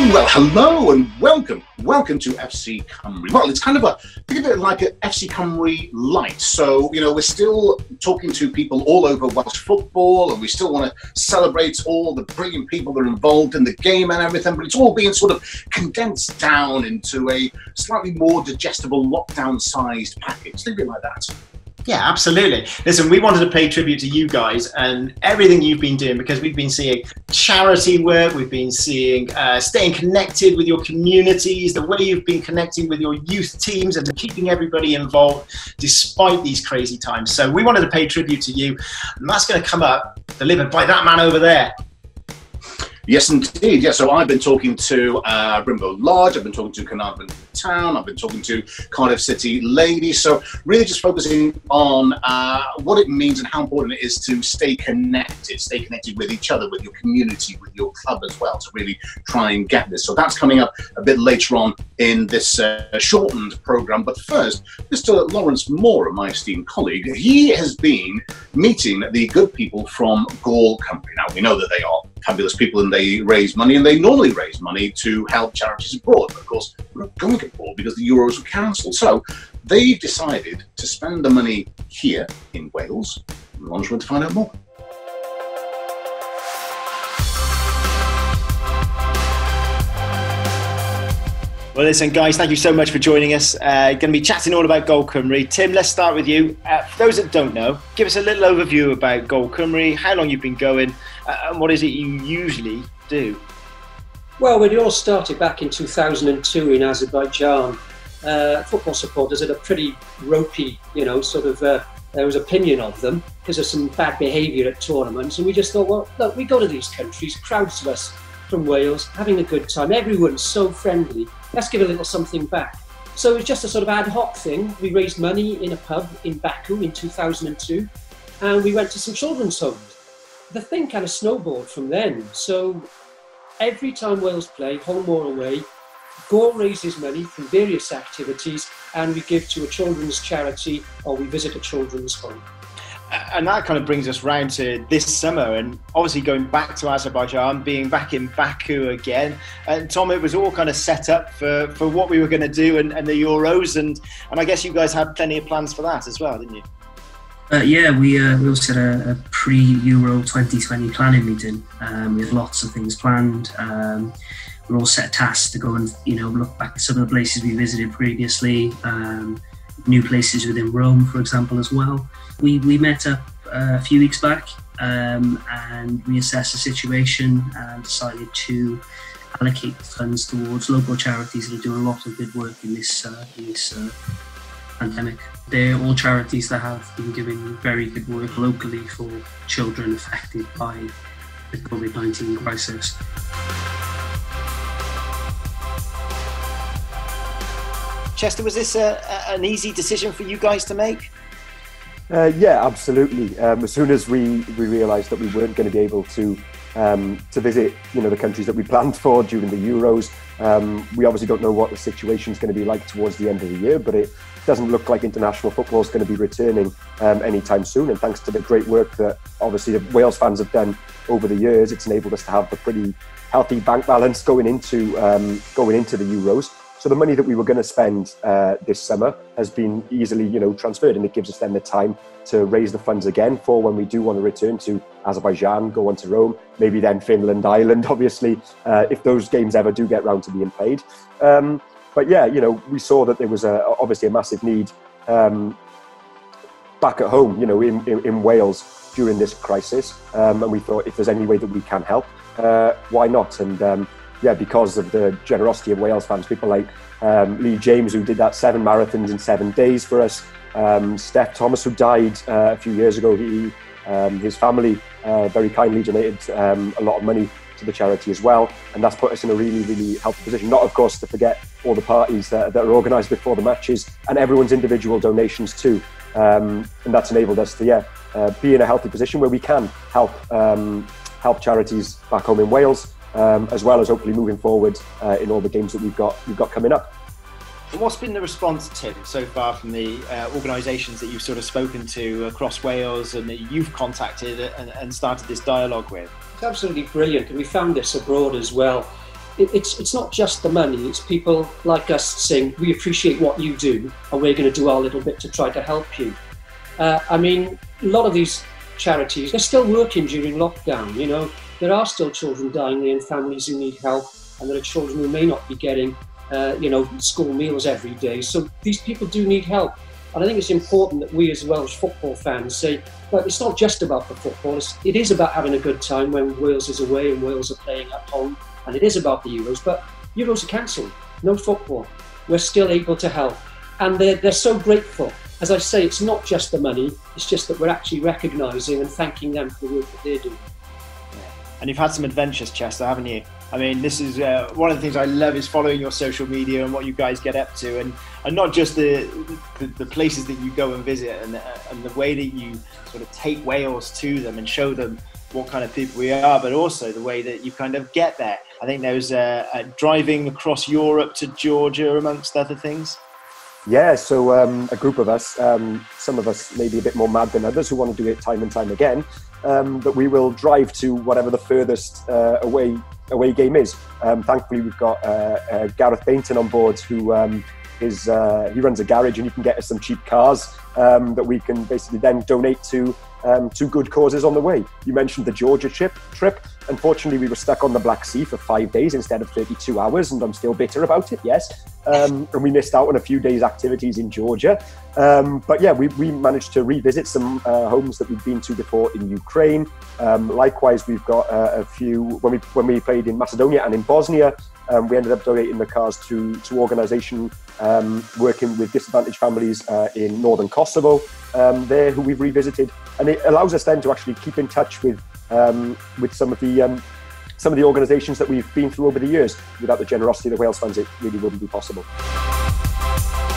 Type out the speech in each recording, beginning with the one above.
Well, hello and welcome. Welcome to FC Cymru. Well, it's kind of a think of it like a FC Cymru light. So, you know, we're still talking to people all over Welsh football and we still want to celebrate all the brilliant people that are involved in the game and everything, but it's all being sort of condensed down into a slightly more digestible lockdown sized package. Think of it like that. Yeah, absolutely. Listen, we wanted to pay tribute to you guys and everything you've been doing because we've been seeing charity work, we've been seeing uh, staying connected with your communities, the way you've been connecting with your youth teams and keeping everybody involved despite these crazy times. So we wanted to pay tribute to you, and that's going to come up delivered by that man over there. Yes, indeed. Yeah, so I've been talking to uh, Brimbo Lodge, I've been talking to Caernarfon Town, I've been talking to Cardiff City Ladies. So, really just focusing on uh, what it means and how important it is to stay connected, stay connected with each other, with your community, with your club as well, to really try and get this. So, that's coming up a bit later on in this uh, shortened program. But first, Mr. Lawrence Moore, my esteemed colleague, he has been meeting the good people from Gôl Cymru. Now, we know that they are fabulous people and they raise money and they normally raise money to help charities abroad. But of course, we're not going abroad because the Euros were cancelled. So they've decided to spend the money here in Wales. Launch to find out more. Well, listen, guys, thank you so much for joining us. Uh, going to be chatting all about Gôl Cymru. Tim, let's start with you. Uh, for those that don't know, give us a little overview about Gôl Cymru, how long you've been going, uh, and what is it you usually do? Well, when it all started back in 2002 in Azerbaijan, uh, football supporters had a pretty ropey, you know, sort of, uh, there was opinion of them because of some bad behaviour at tournaments. And we just thought, well, look, we go to these countries, crowds of us from Wales, having a good time. Everyone's so friendly. Let's give a little something back. So it was just a sort of ad hoc thing. We raised money in a pub in Baku in 2002, and we went to some children's homes. The thing kind of snowballed from then. So every time Wales play, home or away, Gôl raises money from various activities, and we give to a children's charity or we visit a children's home and that kind of brings us round to this summer and obviously going back to Azerbaijan, being back in Baku again. And Tom, it was all kind of set up for, for what we were going to do and, and the Euros. And, and I guess you guys had plenty of plans for that as well, didn't you? Uh, yeah, we uh, we also had a, a, pre-Euro 2020 planning meeting. Um, we had lots of things planned. Um, we're all set tasks to go and you know look back at some of the places we visited previously. Um, new places within Rome, for example, as well. We, we met up uh, a few weeks back um, and reassessed the situation and decided to allocate funds towards local charities that are doing a lot of good work in this, uh, in this uh, pandemic. They're all charities that have been doing very good work locally for children affected by the COVID 19 crisis. Chester, was this a, a, an easy decision for you guys to make? Uh, yeah, absolutely. Um, as soon as we, we realised that we weren't going to be able to um, to visit, you know, the countries that we planned for during the Euros, um, we obviously don't know what the situation is going to be like towards the end of the year. But it doesn't look like international football is going to be returning um, anytime soon. And thanks to the great work that obviously the Wales fans have done over the years, it's enabled us to have a pretty healthy bank balance going into um, going into the Euros. So the money that we were going to spend uh, this summer has been easily, you know, transferred, and it gives us then the time to raise the funds again for when we do want to return to Azerbaijan, go on to Rome, maybe then Finland, Ireland, obviously, uh, if those games ever do get round to being played. Um, but yeah, you know, we saw that there was a, obviously a massive need um, back at home, you know, in, in, in Wales during this crisis, um, and we thought if there's any way that we can help, uh, why not? And um, yeah, because of the generosity of Wales fans, people like um, Lee James, who did that seven marathons in seven days for us, um, Steph Thomas, who died uh, a few years ago. He, um, his family uh, very kindly donated um, a lot of money to the charity as well, and that's put us in a really, really helpful position. Not, of course, to forget all the parties that, that are organised before the matches and everyone's individual donations too. Um, and that's enabled us to, yeah, uh, be in a healthy position where we can help um, help charities back home in Wales um, as well as hopefully moving forward uh, in all the games that we've got we've got coming up. What's been the response, Tim, so far from the uh, organisations that you've sort of spoken to across Wales and that you've contacted and, and started this dialogue with? It's absolutely brilliant, and we found this abroad as well. it, it's it's not just the money. It's people like us saying we appreciate what you do, and we're going to do our little bit to try to help you. Uh, I mean, a lot of these charities they're still working during lockdown. You know, there are still children dying and families who need help, and there are children who may not be getting uh, you know school meals every day. So these people do need help. And I think it's important that we as Welsh football fans say, well, it's not just about the football, it's, it is about having a good time when Wales is away and Wales are playing at home, and it is about the Euros, but Euros are cancelled, no football. We're still able to help. And they're, they're so grateful. As I say, it's not just the money, it's just that we're actually recognising and thanking them for the work that they're doing. And you've had some adventures, Chester, haven't you? I mean, this is uh, one of the things I love is following your social media and what you guys get up to, and, and not just the, the, the places that you go and visit, and uh, and the way that you sort of take Wales to them and show them what kind of people we are, but also the way that you kind of get there. I think there was uh, uh, driving across Europe to Georgia, amongst other things. Yeah, so um, a group of us, um, some of us maybe a bit more mad than others who want to do it time and time again, um, but we will drive to whatever the furthest uh, away away game is. Um, thankfully, we've got uh, uh, Gareth Bainton on board who um, is uh, he runs a garage and he can get us some cheap cars um, that we can basically then donate to um, to good causes on the way. You mentioned the Georgia trip. Trip. Unfortunately, we were stuck on the Black Sea for five days instead of 32 hours, and I'm still bitter about it. Yes, um, and we missed out on a few days' activities in Georgia. Um, but yeah, we, we managed to revisit some uh, homes that we've been to before in Ukraine. Um, likewise, we've got uh, a few when we when we played in Macedonia and in Bosnia. Um, we ended up donating the cars to to organisation um, working with disadvantaged families uh, in northern Kosovo. Um, there, who we've revisited, and it allows us then to actually keep in touch with um, with some of the um, some of the organisations that we've been through over the years. Without the generosity of the Wales fans, it really wouldn't be possible.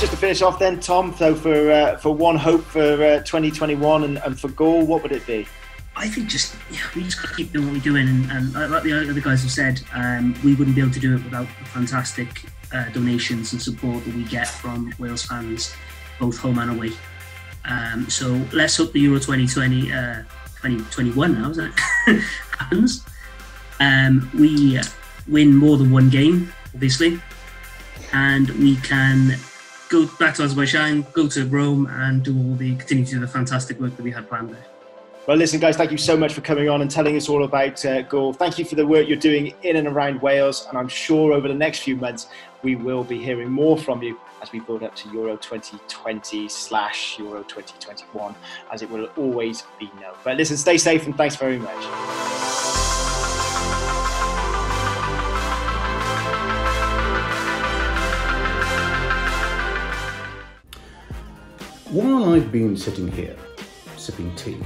Just to finish off, then, Tom. So for uh, for one hope for uh, 2021 and, and for Gôl, what would it be? I think just yeah, we just got to keep doing what we're doing, and, and like the other guys have said, um, we wouldn't be able to do it without the fantastic uh, donations and support that we get from Wales fans, both home and away. Um, so let's hope the Euro 2020, uh, 2021 now, is it? happens. Um, we win more than one game, obviously, and we can go back to Azerbaijan, go to Rome, and do all the continue to do the fantastic work that we had planned there. Well, listen, guys, thank you so much for coming on and telling us all about uh, Gôl. Thank you for the work you're doing in and around Wales, and I'm sure over the next few months we will be hearing more from you as we build up to Euro 2020 slash Euro 2021, as it will always be known. But listen, stay safe and thanks very much. While I've been sitting here, sipping tea,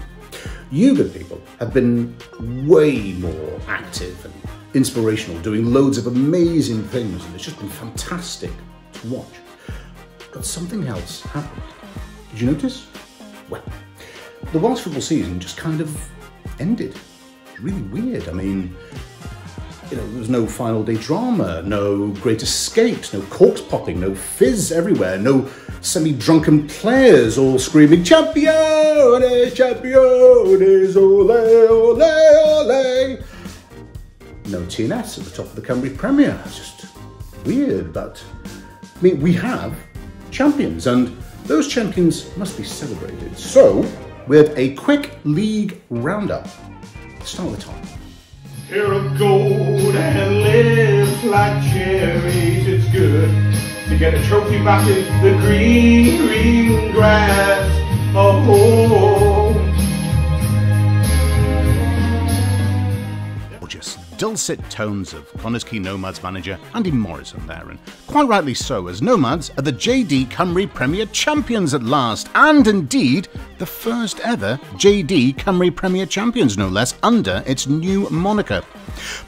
you good people have been way more active and inspirational, doing loads of amazing things, and it's just been fantastic to watch. But something else happened. Did you notice? Well, the Welsh football season just kind of ended. Really weird. I mean, you know, there was no final day drama, no great escapes, no corks popping, no fizz everywhere, no semi-drunken players all screaming "Champions, Champions, ole, ole, ole!" No TNS at the top of the Cymru Premier. It's just weird, but I mean, we have champions, and those champions must be celebrated. So, with a quick league roundup, start with Tom. Here of gold and lips like cherries, it's good to get a trophy back in the green, green grass. Oh, gorgeous, dulcet tones of Connah's Quay Nomads manager Andy Morrison there, and quite rightly so, as Nomads are the JD Cymru Premier champions at last, and indeed the first ever JD Cymru Premier champions, no less, under its new moniker.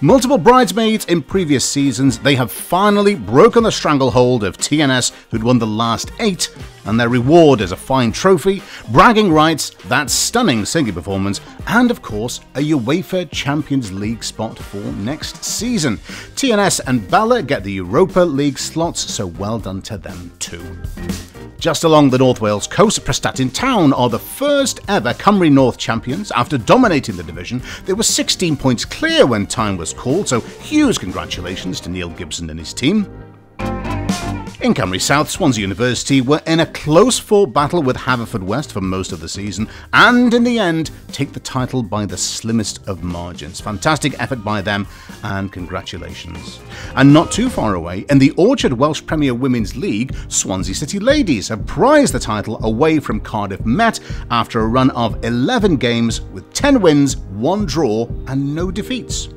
Multiple bridesmaids in previous seasons, they have finally broken the stranglehold of TNS, who'd won the last eight, and their reward is a fine trophy, bragging rights, that stunning singing performance, and of course, a UEFA Champions League spot for next season. TNS and Bala get the Europa League slots, so well done to them too. Just along the North Wales coast, Prestatyn Town are the first ever Cymru North champions. After dominating the division, they were 16 points clear when time was called, so huge congratulations to Neil Gibson and his team. In South, Swansea University were in a close fought battle with Haverfordwest for most of the season, and in the end, take the title by the slimmest of margins. Fantastic effort by them, and congratulations. And not too far away, in the Orchard Welsh Premier Women's League, Swansea City Ladies have prized the title away from Cardiff Met after a run of 11 games with 10 wins, 1 draw, and no defeats.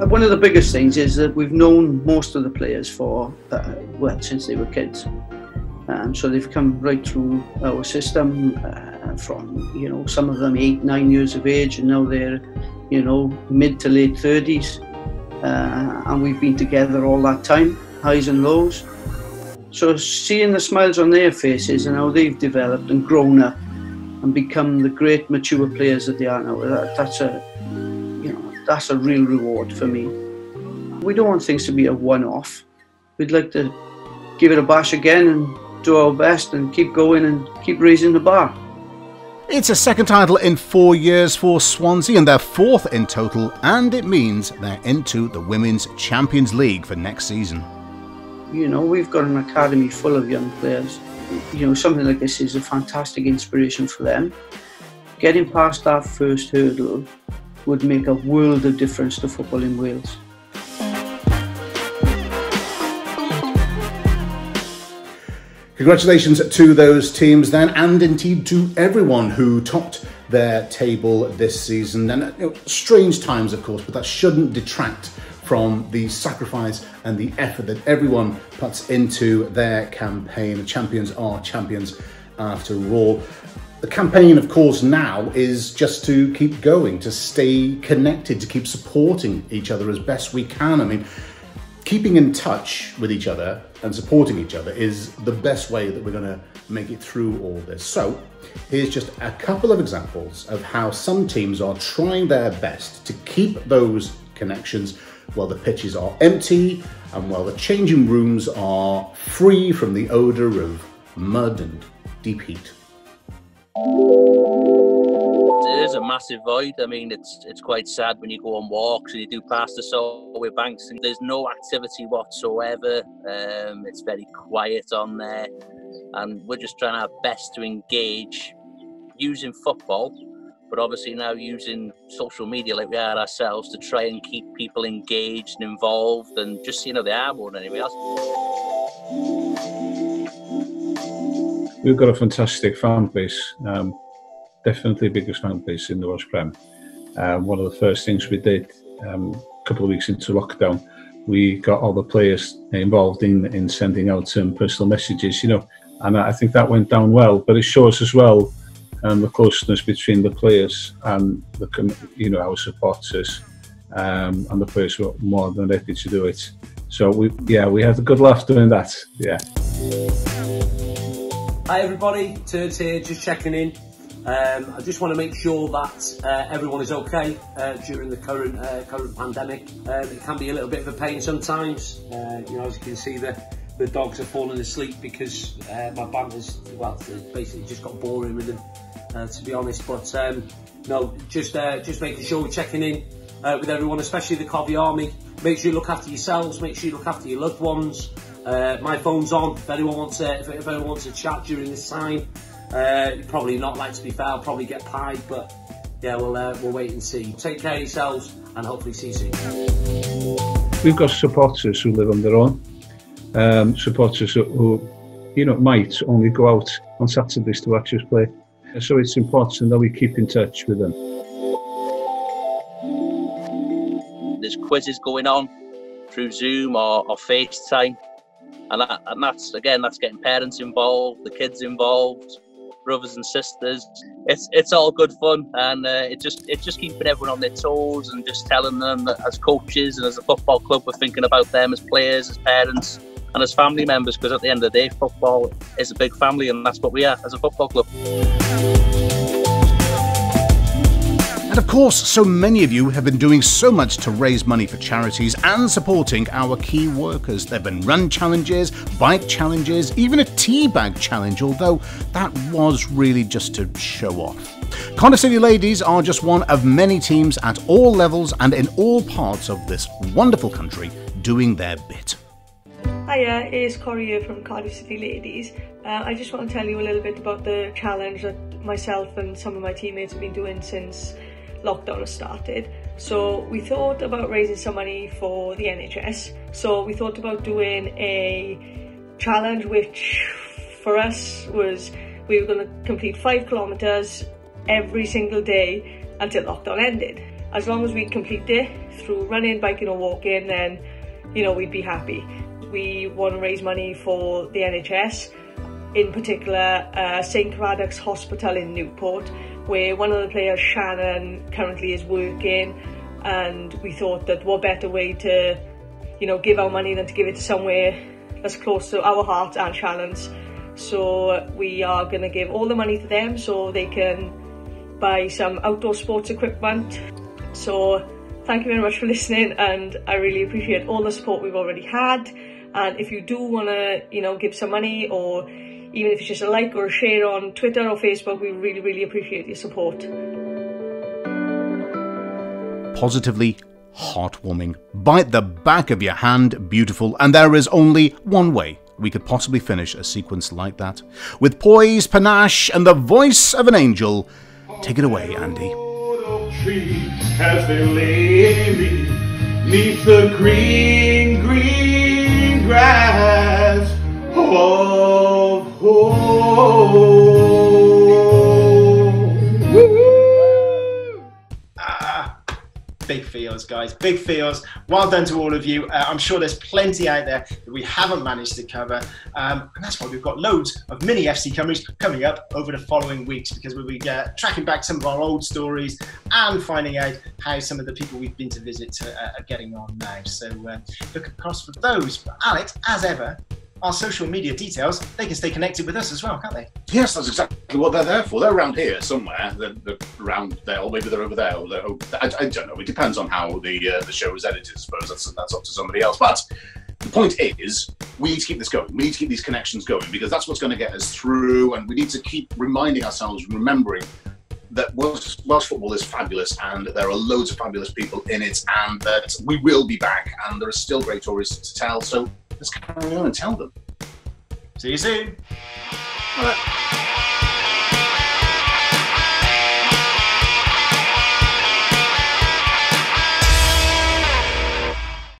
Uh, one of the biggest things is that we've known most of the players for, uh, well, since they were kids. Um, so they've come right through our system uh, from, you know, some of them eight, nine years of age, and now they're, you know, mid to late 30s. Uh, and we've been together all that time, highs and lows. So seeing the smiles on their faces and how they've developed and grown up and become the great mature players that they are now, that, that's a that's a real reward for me. We don't want things to be a one-off. We'd like to give it a bash again and do our best and keep going and keep raising the bar. It's a second title in four years for Swansea and their fourth in total, and it means they're into the Women's Champions League for next season. You know, we've got an academy full of young players. You know, something like this is a fantastic inspiration for them. Getting past that first hurdle would make a world of difference to football in Wales. Congratulations to those teams then, and indeed to everyone who topped their table this season. And you know, strange times, of course, but that shouldn't detract from the sacrifice and the effort that everyone puts into their campaign. Champions are champions after all. The campaign, of course, now is just to keep going, to stay connected, to keep supporting each other as best we can. I mean, keeping in touch with each other and supporting each other is the best way that we're going to make it through all this. So, here's just a couple of examples of how some teams are trying their best to keep those connections while the pitches are empty and while the changing rooms are free from the odour of mud and deep heat. It is a massive void. I mean, it's it's quite sad when you go on walks and you do pass the Solway banks and there's no activity whatsoever. Um, it's very quiet on there, and we're just trying our best to engage using football, but obviously now using social media like we are ourselves to try and keep people engaged and involved and just you know they are more than anybody else. We've got a fantastic fan base, um, definitely biggest fan base in the Welsh Prem. Um, one of the first things we did um, a couple of weeks into lockdown, we got all the players involved in, in sending out some personal messages, you know, and I think that went down well. But it shows as well um, the closeness between the players and the, you know, our supporters, um, and the players were more than ready to do it. So we, yeah, we had a good laugh doing that. Yeah. Hi everybody, Turds here, just checking in. Um, I just want to make sure that uh, everyone is okay uh, during the current uh, current pandemic. Um, it can be a little bit of a pain sometimes. Uh, you know, as you can see, the the dogs are falling asleep because uh, my banter's well, basically just got boring with them, uh, to be honest. But um, no, just just making sure we're checking in with everyone, especially the Covey Army. Make sure you look after yourselves. Make sure you look after your loved ones. Uh, my phone's on. If anyone wants to, if, if anyone wants to chat during this time, uh, probably not like to be fair. I'll probably get pied, but yeah, we'll uh, we'll wait and see. Take care of yourselves, and hopefully see you soon. We've got supporters who live on their own. Um, supporters who, you know, might only go out on Saturdays to watch us play. So it's important that we keep in touch with them. There's quizzes going on through Zoom or, or FaceTime and, that, and that's again that's getting parents involved, the kids involved, brothers and sisters. It's it's all good fun, and uh, it just it's just keeping everyone on their toes and just telling them that as coaches and as a football club, we're thinking about them as players, as parents, and as family members. Because at the end of the day, football is a big family, and that's what we are as a football club. And of course, so many of you have been doing so much to raise money for charities and supporting our key workers. There have been run challenges, bike challenges, even a tea bag challenge, although that was really just to show off. Cardiff City Ladies are just one of many teams at all levels and in all parts of this wonderful country doing their bit. Hiya, it's Corrie here from Cardiff City Ladies. Uh, I just want to tell you a little bit about the challenge that myself and some of my teammates have been doing since lockdown started. So we thought about raising some money for the NHS. So we thought about doing a challenge which for us was we were going to complete five kilometres every single day until lockdown ended. As long as we complete it through running, biking or walking then you know we'd be happy. We want to raise money for the NHS in particular uh, St Cadoc's Hospital in Newport where one of the players, Shannon, currently is working and we thought that what better way to, you know, give our money than to give it to somewhere that's close to our heart and Shannon's. So we are going to give all the money to them so they can buy some outdoor sports equipment. So thank you very much for listening and I really appreciate all the support we've already had. And if you do want to, you know, give some money or even if it's just a like or a share on Twitter or Facebook, we really, really appreciate your support. Positively heartwarming. Bite the back of your hand, beautiful, and there is only one way we could possibly finish a sequence like that. With poise, panache, and the voice of an angel. Take it away, Andy. As they lay me neath the green, green grass of Ah, big feels, guys. Big feels. Well done to all of you. Uh, I'm sure there's plenty out there that we haven't managed to cover. Um, and that's why we've got loads of mini FC coverage coming up over the following weeks because we'll be uh, tracking back some of our old stories and finding out how some of the people we've been to visit uh, are getting on now. So uh, look across for those. But Alex, as ever, our social media details, they can stay connected with us as well, can't they? Yes, that's exactly what they're there for. They're around here somewhere. They're, they're around there, or maybe they're over there. Or they're over I, I, don't know. It depends on how the uh, the show is edited. I suppose that's that's up to somebody else. But the point is, we need to keep this going. We need to keep these connections going because that's what's going to get us through. And we need to keep reminding ourselves, remembering that Welsh, Welsh football is fabulous and there are loads of fabulous people in it and that we will be back and there are still great stories to tell. So let's carry on and tell them. See you soon.